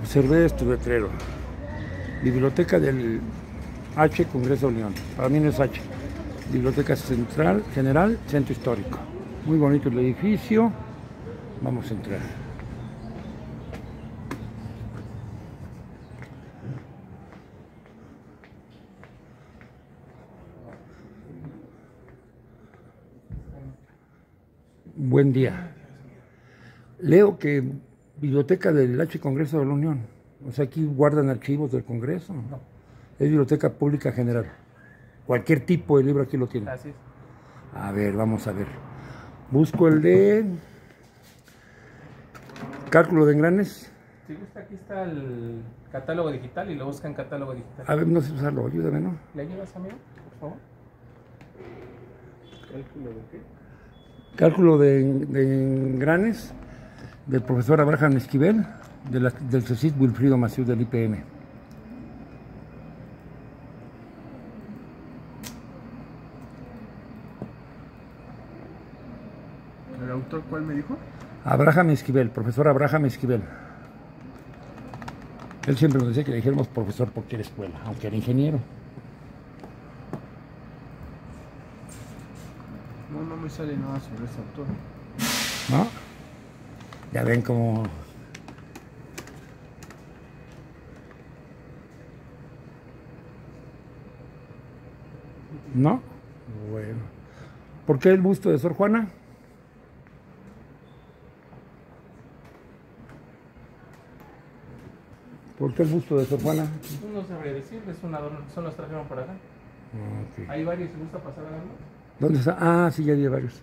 Observé este letrero. Biblioteca del H, Congreso Unión. Para mí no es H. Biblioteca Central, General, Centro Histórico. Muy bonito el edificio. Vamos a entrar. Buen día. Leo que biblioteca del H Congreso de la Unión. O sea, aquí guardan archivos del Congreso. No. Es biblioteca pública general. Cualquier tipo de libro aquí lo tiene. Así es. A ver, vamos a ver. Busco el de cálculo de engranes. Si gusta, aquí está el catálogo digital y lo buscan catálogo digital. A ver, no sé usarlo, ayúdame, ¿no? ¿Le llevas, amigo? Por favor. ¿Cálculo de qué? Cálculo de, de engranes del profesor Abraham Esquivel, de la- del CECIT Wilfrido Maciú del IPM. ¿El autor cuál me dijo? Abraham Esquivel, profesor Abraham Esquivel. Él siempre nos decía que le dijéramos profesor porque era escuela, aunque era ingeniero. No, no me sale nada sobre ese autor. ¿No? Ya ven cómo. ¿No? Bueno. ¿Por qué el busto de Sor Juana? ¿Por qué el busto de Sor Juana? No sabría decir, es un adorno, solo los trajeron para acá. Ok. Hay varios, si gusta pasar a verlo. ¿Dónde está? Ah, sí, ya había varios.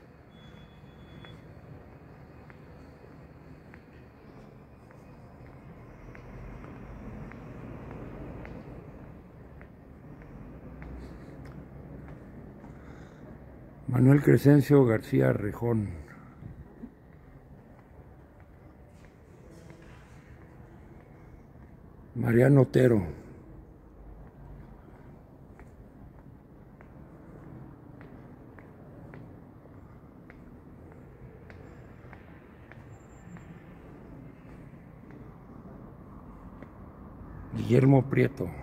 Manuel Crescencio García Rejón. Mariano Otero. Guillermo Prieto.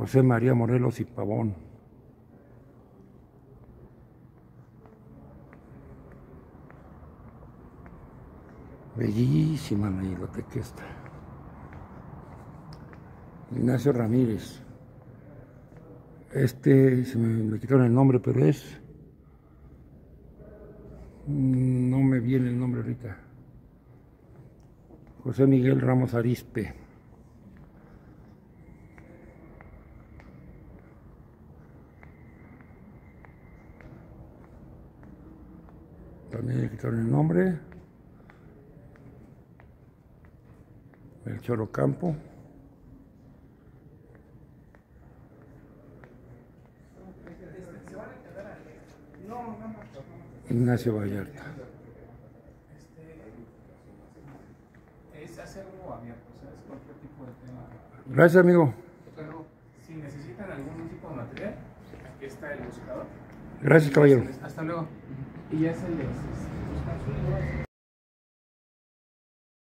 José María Morelos y Pavón. Bellísima la biblioteca esta. Ignacio Ramírez. Este, se me, me quitaron el nombre, pero es... Mm, No me viene el nombre ahorita. José Miguel Ramos Arispe. También le quitaron el nombre. El Choro Campo. Ignacio Vallarta. Es hacerlo abierto, o sea, es cualquier tipo de tema. Gracias, amigo. Pero si necesitan algún tipo de material, aquí está el buscador. Gracias, caballero. Hasta luego. Y ya se les libro.